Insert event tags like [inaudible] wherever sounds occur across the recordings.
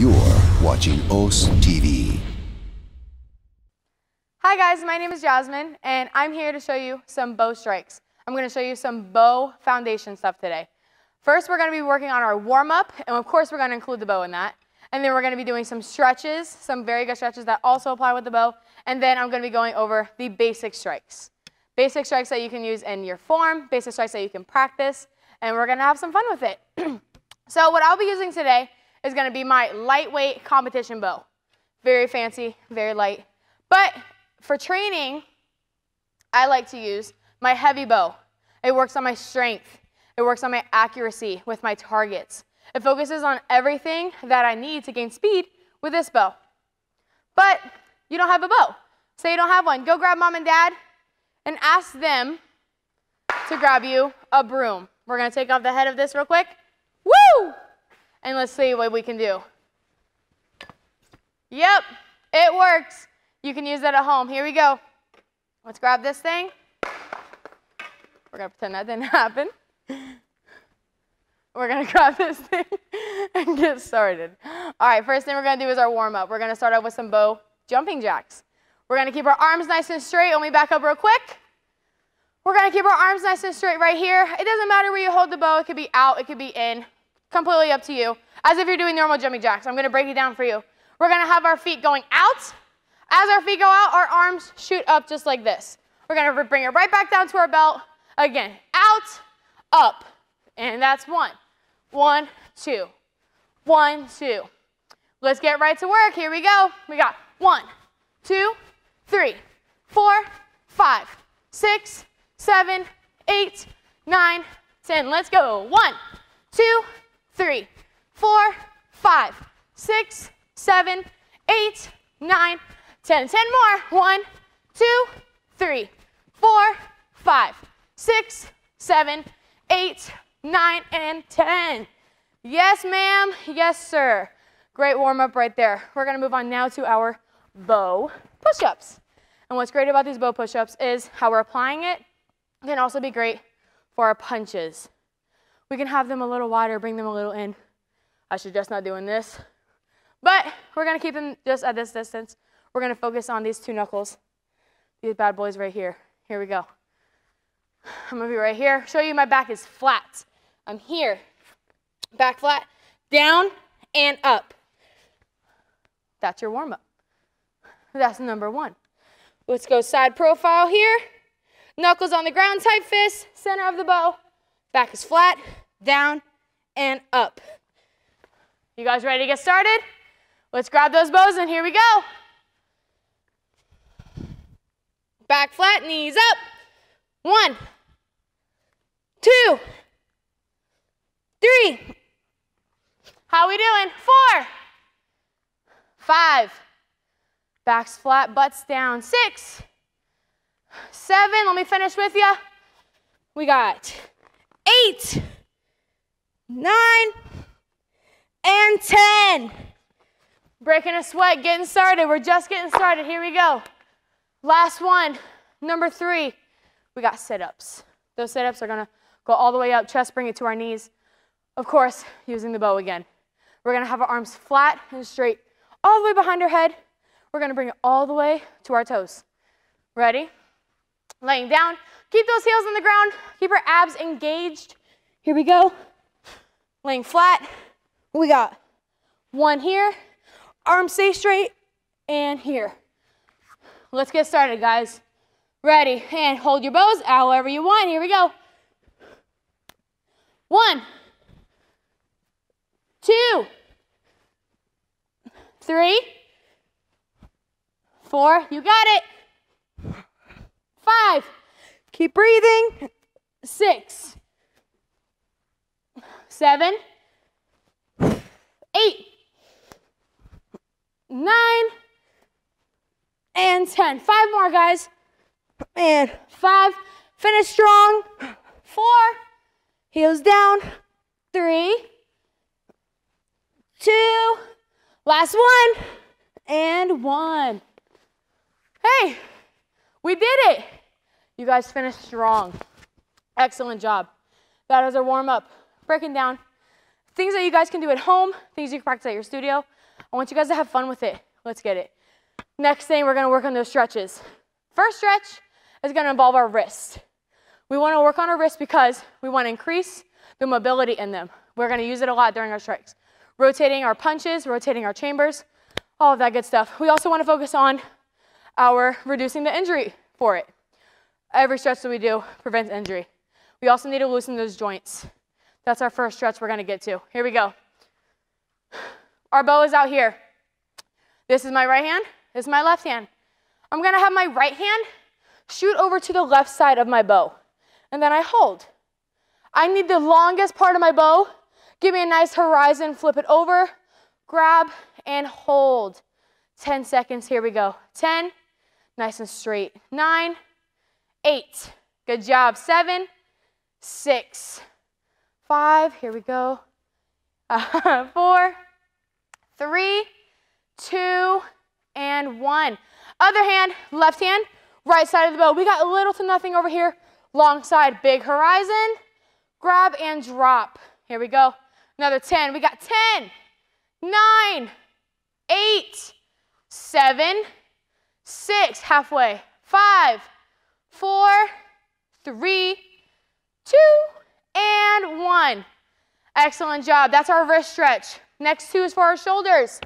You're watching Oss TV. Hi guys, my name is Jazmyn and I'm here to show you some bo strikes. I'm going to show you some bo foundation stuff today. First, we're going to be working on our warm-up and of course we're going to include the bo in that. And then we're going to be doing some stretches, some very good stretches that also apply with the bo. And then I'm going to be going over the basic strikes. Basic strikes that you can use in your form, basic strikes that you can practice, and we're going to have some fun with it. [clears throat] so what I'll be using today is going to be my lightweight competition bo. Very fancy, very light. But for training, I like to use my heavy bo. It works on my strength. It works on my accuracy with my targets. It focuses on everything that I need to gain speed with this bo. But you don't have a bo. Say you don't have one. Go grab mom and dad and ask them to grab you a broom. We're going to take off the head of this real quick. Woo! And let's see what we can do. Yep, it works. You can use that at home. Here we go. Let's grab this thing. We're going to pretend that didn't [laughs] happen. We're going [laughs] to grab this thing and get started. All right, first thing we're going to do is our warm up. We're going to start out with some bo jumping jacks. We're going to keep our arms nice and straight. Let me back up real quick. We're going to keep our arms nice and straight right here. It doesn't matter where you hold the bo. It could be out. It could be in. Completely up to you. As if you're doing normal jumping jacks. I'm going to break it down for you. We're going to have our feet going out. As our feet go out, our arms shoot up just like this. We're going to bring it right back down to our belt. Again, out, up. And that's one. One, two. One, two. Let's get right to work. Here we go. We got one, two, three, four, five, six, seven, eight, nine, ten. Let's go. One, two, three, four, five, six, seven, eight, nine, ten. Ten more. One, two, three, four, five, six, seven, eight, nine, and 10. Yes, ma'am. Yes, sir. Great warm up right there. We're going to move on now to our bo push ups. And what's great about these bo push ups is how we're applying it can also be great for our punches. We can have them a little wider, bring them a little in. I should just not doing this. But we're to keep them just at this distance. We're to focus on these two knuckles, these bad boys right here. Here we go. I'm to be right here. Show you my back is flat. I'm here. Back flat, down and up. That's your warm up. That's number one. Let's go side profile here. Knuckles on the ground, tight fist, center of the bo. Back is flat, down, and up. You guys ready to get started? Let's grab those bos and here we go. Back flat, knees up. One, two, three. How we doing? Four, five. Backs flat, butts down. Six, seven. Let me finish with you. We got eight, nine, and 10. Breaking a sweat, getting started. We're just getting started. Here we go. Last one, number three. We got sit-ups. Those sit-ups are gonna go all the way up, chest, bring it to our knees. Of course, using the bo again. We're gonna have our arms flat and straight all the way behind our head. We're gonna bring it all the way to our toes. Ready? Laying down. Keep those heels on the ground. Keep our abs engaged. Here we go. Laying flat. We got one here. Arms stay straight. And here. Let's get started, guys. Ready. And hold your bos however you want. Here we go. One, two, three, four. You got it. Five. Keep breathing. Six, seven, eight, nine, and 10. Five more, guys. And five. Finish strong. Four. Heels down. Three. Two. Last one. And one. Hey, we did it. You guys finished strong. Excellent job. That is our warm up. Breaking down Things that you guys can do at home, things you can practice at your studio. I want you guys to have fun with it. Let's get it. Next thing, we're gonna work on those stretches. First stretch is gonna involve our wrists. We wanna work on our wrists because we wanna increase the mobility in them. We're gonna use it a lot during our strikes. Rotating our punches, rotating our chambers, all of that good stuff. We also wanna focus on our reducing the injury for it. Every stretch that we do prevents injury. We also need to loosen those joints. That's our first stretch we're gonna get to. Here we go. Our bo is out here. This is my right hand, this is my left hand. I'm gonna have my right hand shoot over to the left side of my bo, and then I hold. I need the longest part of my bo. Give me a nice horizon, flip it over, grab, and hold. 10 seconds, here we go. 10, nice and straight. Nine, eight, good job. Seven, six, five, here we go. Uh, [laughs] four, three, two, and one. Other hand, left hand, right side of the bo. We got a little to nothing over here. Long side, big horizon. Grab and drop. Here we go. Another 10. We got 10, 9, 8, 7, 6, halfway, 5, 4, 3, 2, and 1. Excellent job. That's our wrist stretch. Next two is for our shoulders.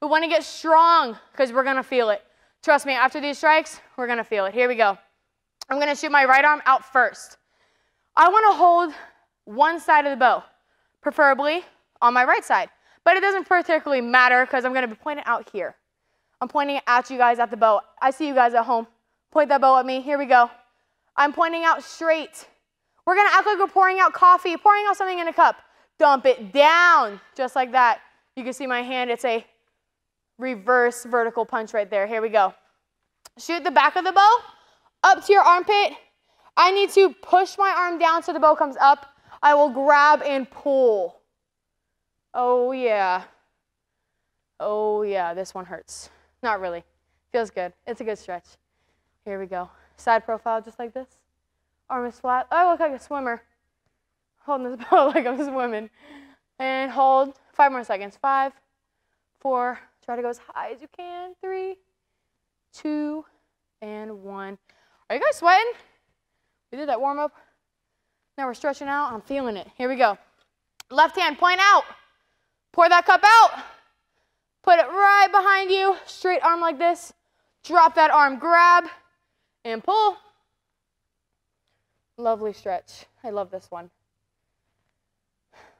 We want to get strong because we're going to feel it. Trust me, after these strikes, we're going to feel it. Here we go. I'm going to shoot my right arm out first. I want to hold one side of the bo, preferably on my right side. But it doesn't particularly matter because I'm going to be pointing out here. I'm pointing at you guys at the bo. I see you guys at home. Point that bo at me. Here we go. I'm pointing out straight. We're going to act like we're pouring out coffee, pouring out something in a cup. Dump it down, just like that. You can see my hand. It's a reverse vertical punch right there. Here we go. Shoot the back of the bo up to your armpit. I need to push my arm down so the bo comes up. I will grab and pull. Oh, yeah. Oh, yeah, this one hurts. Not really. Feels good. It's a good stretch. Here we go. Side profile, just like this. Arm is flat. I look like a swimmer. Holding this [laughs] bo like I'm swimming. And hold. Five more seconds. Five, four. Try to go as high as you can. Three, two, and one. Are you guys sweating? We did that warm up. Now we're stretching out. I'm feeling it. Here we go. Left hand, point out. Pour that cup out. Put it right behind you. Straight arm like this. Drop that arm, grab, and pull. Lovely stretch. I love this one.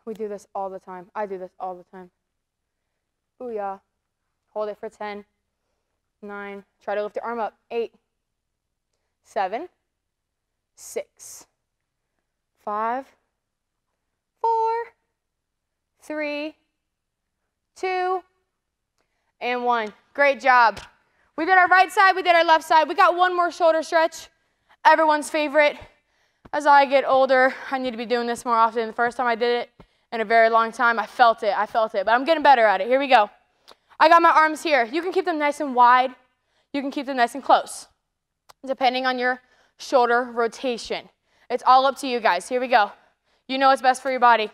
We do this all the time. I do this all the time. Booyah. Hold it for 10, 9. Try to lift your arm up. 8, 7, 6, 5, 4, 3, 2, and 1. Great job. We did our right side, we did our left side. We got one more shoulder stretch. Everyone's favorite. As I get older, I need to be doing this more often. The first time I did it, in a very long time. I felt it. I felt it. But I'm getting better at it. Here we go. I got my arms here. You can keep them nice and wide. You can keep them nice and close, depending on your shoulder rotation. It's all up to you guys. Here we go. You know what's best for your body.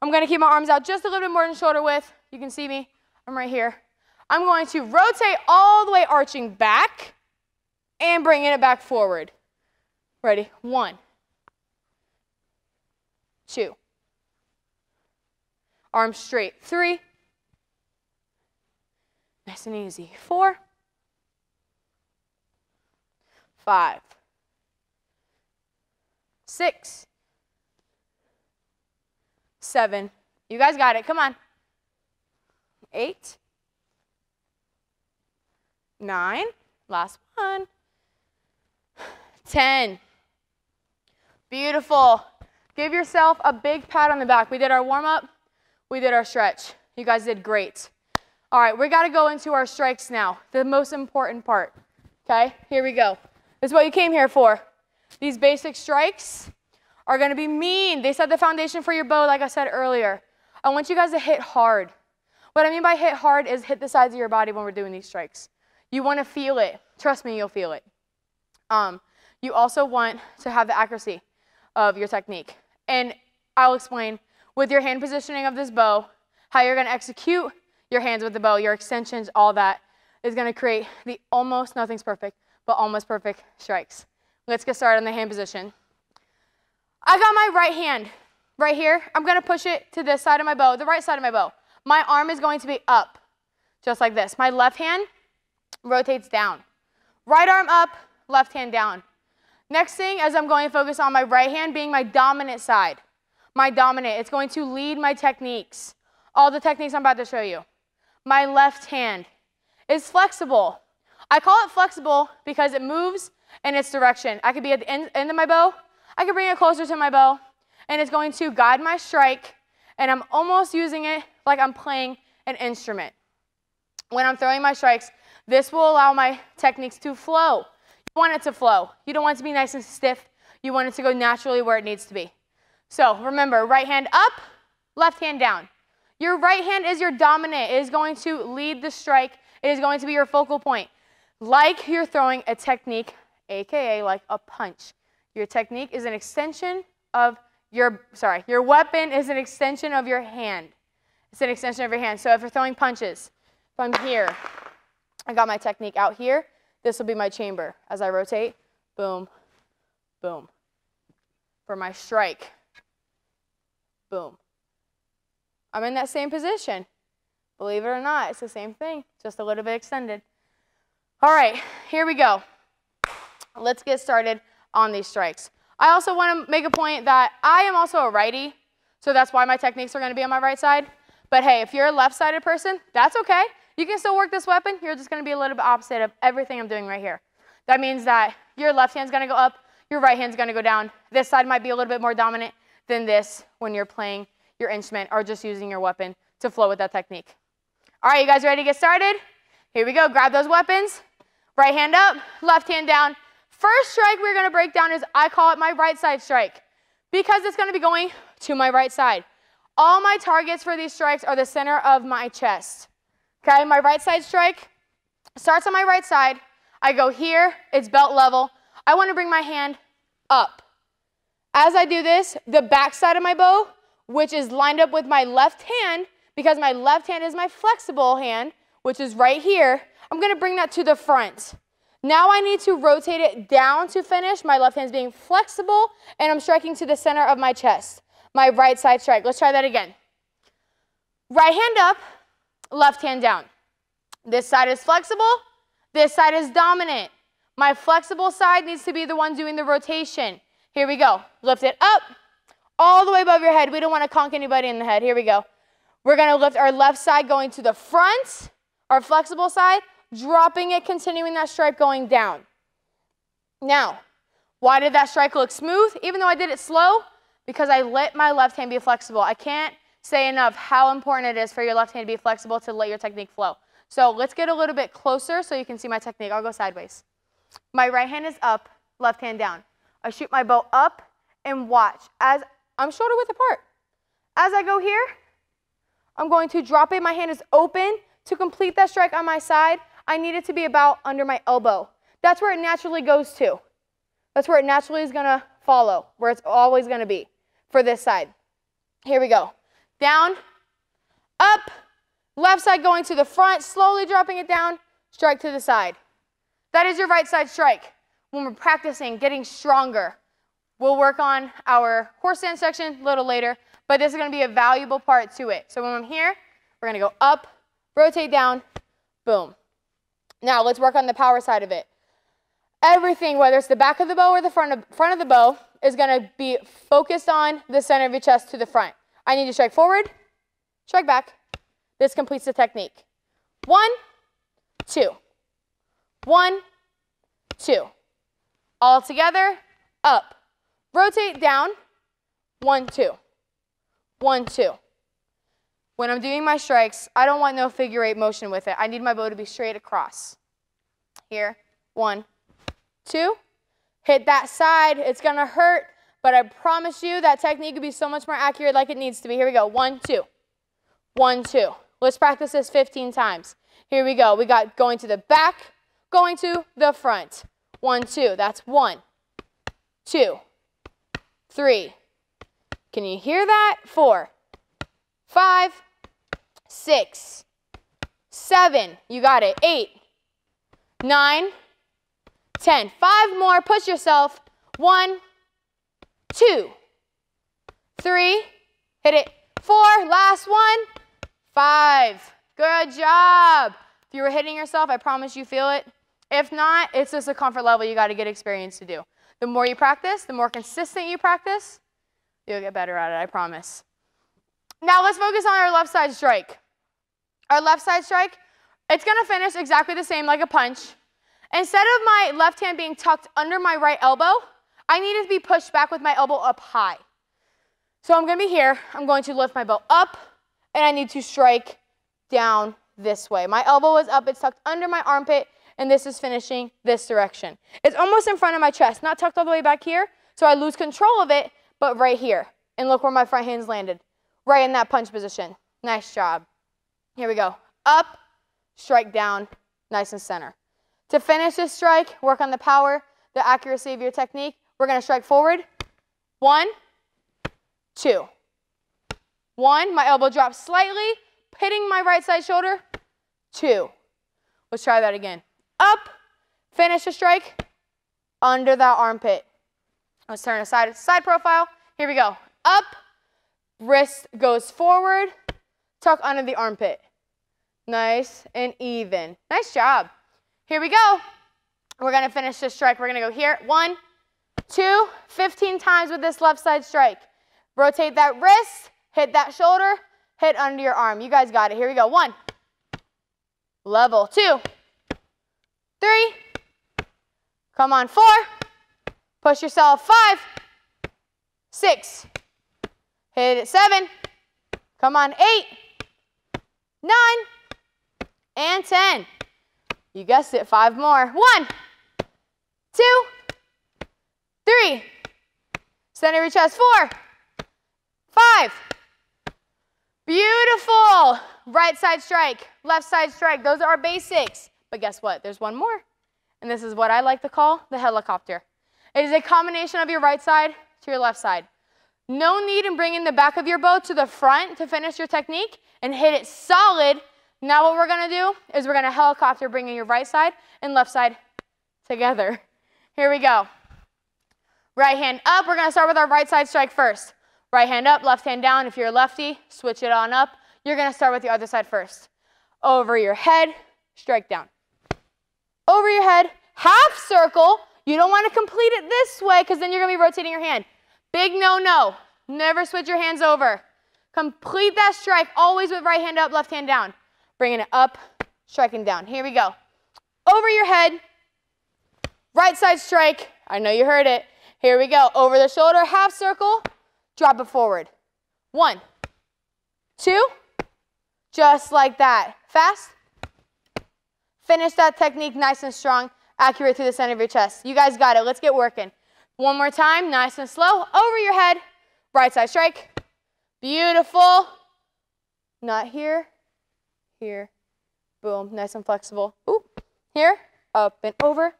I'm going to keep my arms out just a little bit more than shoulder width. You can see me. I'm right here. I'm going to rotate all the way arching back and bringing it back forward. Ready? One, two, Arms straight. Three. Nice and easy. Four. Five. Six. Seven. You guys got it. Come on. Eight. Nine. Last one. Ten. Beautiful. Give yourself a big pat on the back. We did our warm up. We did our stretch. You guys did great. All right, we got to go into our strikes now, the most important part. Okay, here we go. This is what you came here for. These basic strikes are going to be mean. They set the foundation for your bo, like I said earlier. I want you guys to hit hard. What I mean by hit hard is hit the sides of your body when we're doing these strikes. You want to feel it. Trust me, you'll feel it. Um, you also want to have the accuracy of your technique. And I'll explain with your hand positioning of this bo, how you're gonna execute your hands with the bo, your extensions, all that is gonna create the almost, nothing's perfect, but almost perfect strikes. Let's get started on the hand position. I got my right hand right here. I'm gonna push it to this side of my bo, the right side of my bo. My arm is going to be up, just like this. My left hand rotates down. Right arm up, left hand down. Next thing, as I'm going to focus on my right hand being my dominant side. My dominant, it's going to lead my techniques. All the techniques I'm about to show you. My left hand is flexible. I call it flexible because it moves in its direction. I could be at the end, end of my bo, I could bring it closer to my bo, and it's going to guide my strike, and I'm almost using it like I'm playing an instrument. When I'm throwing my strikes, this will allow my techniques to flow. Want it to flow. You don't want it to be nice and stiff. You want it to go naturally where it needs to be. So remember, right hand up, left hand down. Your right hand is your dominant. It is going to lead the strike. It is going to be your focal point. Like you're throwing a technique, AKA like a punch. Your technique is an extension of your, sorry, your weapon is an extension of your hand. It's an extension of your hand. So if you're throwing punches, if I'm here, I got my technique out here, this will be my chamber. As I rotate, boom, boom. For my strike, boom. I'm in that same position. Believe it or not, it's the same thing, just a little bit extended. All right, here we go. Let's get started on these strikes. I also want to make a point that I am also a righty, so that's why my techniques are going to be on my right side. But hey, if you're a left-sided person, that's okay. You can still work this weapon. You're just going to be a little bit opposite of everything I'm doing right here. That means that your left hand's going to go up, your right hand's going to go down. This side might be a little bit more dominant than this when you're playing your instrument or just using your weapon to flow with that technique. All right, you guys ready to get started? Here we go. Grab those weapons. Right hand up, left hand down. First strike we're going to break down is I call it my right side strike because it's going to be going to my right side. All my targets for these strikes are the center of my chest. Okay, my right side strike starts on my right side. I go here, it's belt level. I want to bring my hand up. As I do this, the back side of my bo, which is lined up with my left hand, because my left hand is my flexible hand, which is right here, I'm going to bring that to the front. Now I need to rotate it down to finish. My left hand is being flexible, and I'm striking to the center of my chest. My right side strike. Let's try that again. Right hand up, left hand down. This side is flexible. This side is dominant. My flexible side needs to be the one doing the rotation. Here we go. Lift it up, all the way above your head. We don't want to conk anybody in the head. Here we go. We're going to lift our left side going to the front, our flexible side dropping it, continuing that strike going down. Now, why did that strike look smooth, even though I did it slow? Because I let my left hand be flexible. I can't say enough how important it is for your left hand to be flexible to let your technique flow. So let's get a little bit closer so you can see my technique. I'll go sideways. My right hand is up, left hand down. I shoot my bo up and watch as I'm shoulder width apart. As I go here, I'm going to drop it. My hand is open to complete that strike on my side. I need it to be about under my elbow. That's where it naturally goes to. That's where it naturally is going to follow, where it's always going to be for this side. Here we go. Down, up, left side going to the front, slowly dropping it down, strike to the side. That is your right side strike. When we're practicing getting stronger, we'll work on our horse stance section a little later, but this is going to be a valuable part to it. So when I'm here, we're going to go up, rotate down, boom. Now let's work on the power side of it. Everything, whether it's the back of the bo or the front of, front of the bo, is going to be focused on the center of your chest to the front. I need to strike forward, strike back. This completes the technique. One, two. One, two. All together, up. Rotate down, one, two. One, two. When I'm doing my strikes, I don't want no figure eight motion with it. I need my bo to be straight across. Here, one, two. Hit that side. It's to hurt, but I promise you that technique will be so much more accurate like it needs to be. Here we go. One, two. One, two. Let's practice this 15 times. Here we go. We got going to the back, going to the front. One, two. That's one, two, three. Can you hear that? Four, five, six, seven, you got it, eight, nine, ten. Five more, push yourself. One, two, three, hit it, four, last one, five. Good job. If you were hitting yourself, I promise you feel it. If not, it's just a comfort level you got to get experience to do. The more you practice, the more consistent you practice, you'll get better at it, I promise. Now let's focus on our left side strike. Our left side strike, it's gonna finish exactly the same like a punch. Instead of my left hand being tucked under my right elbow, I need to be pushed back with my elbow up high. So I'm gonna be here, I'm going to lift my bo up, and I need to strike down this way. My elbow is up, it's tucked under my armpit, and this is finishing this direction. It's almost in front of my chest, not tucked all the way back here, so I lose control of it, but right here. And look where my front hand's landed, right in that punch position. Nice job. Here we go. Up, strike down, nice and center. To finish this strike, work on the power, the accuracy of your technique. We're gonna strike forward. One, two. One, my elbow drops slightly, hitting my right side shoulder. Two. Let's try that again. Up, finish the strike, under that armpit. Let's turn a side, side profile. Here we go. Up, wrist goes forward, tuck under the armpit. Nice and even. Nice job. Here we go. We're gonna finish this strike. We're gonna go here. One, two, 15 times with this left side strike. Rotate that wrist, hit that shoulder, hit under your arm. You guys got it. Here we go. One, level, two, three, come on, four, push yourself, five, six, hit it, seven, come on, eight, nine, and 10. You guessed it, five more. One, two, three, center your chest, four, five, beautiful. Right side strike, left side strike, those are our basics. But guess what? There's one more. And this is what I like to call the helicopter. It is a combination of your right side to your left side. No need in bringing the back of your bo to the front to finish your technique and hit it solid. Now what we're gonna do is we're gonna helicopter bringing your right side and left side together. Here we go. Right hand up, we're gonna start with our right side strike first. Right hand up, left hand down. If you're a lefty, switch it on up. You're gonna start with the other side first. Over your head, strike down over your head, half circle. You don't want to complete it this way because then you're going to be rotating your hand. Big no-no. Never switch your hands over. Complete that strike always with right hand up, left hand down. Bringing it up, striking down. Here we go. Over your head, right side strike. I know you heard it. Here we go. Over the shoulder, half circle, drop it forward. One, two, just like that. Fast, Finish that technique nice and strong, accurate through the center of your chest. You guys got it. Let's get working. One more time, nice and slow. Over your head, right side strike. Beautiful. Not here, here. Boom, nice and flexible. Ooh, here, up and over.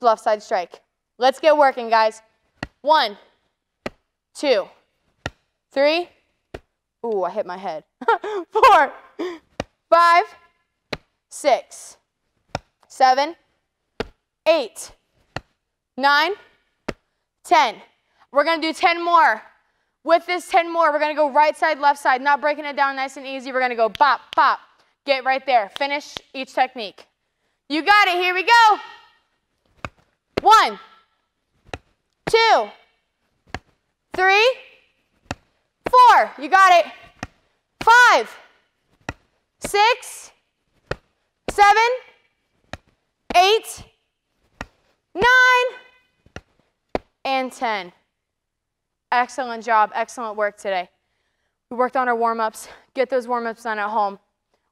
Left side strike. Let's get working, guys. One, two, three. Ooh, I hit my head. [laughs] Four, five, six, seven, eight, nine, ten. We're gonna do 10 more. With this 10 more, we're gonna go right side, left side, not breaking it down nice and easy. We're gonna go bop, bop, Get right there. Finish each technique. You got it. Here we go. One, two, three, four. You got it. Five, six, seven, eight, nine, and 10. Excellent job, excellent work today. We worked on our warm-ups. Get those warm-ups done at home.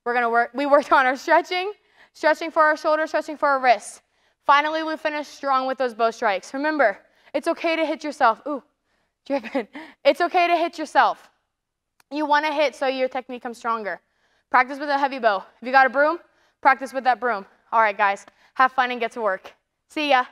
We're gonna work, we worked on our stretching, stretching for our shoulders, stretching for our wrists. Finally, we finished strong with those bo strikes. Remember, it's okay to hit yourself. Ooh, dripping. [laughs] It's okay to hit yourself. You wanna hit so your technique comes stronger. Practice with a heavy bo. If you got a broom, practice with that broom. All right, guys. Have fun and get to work. See ya.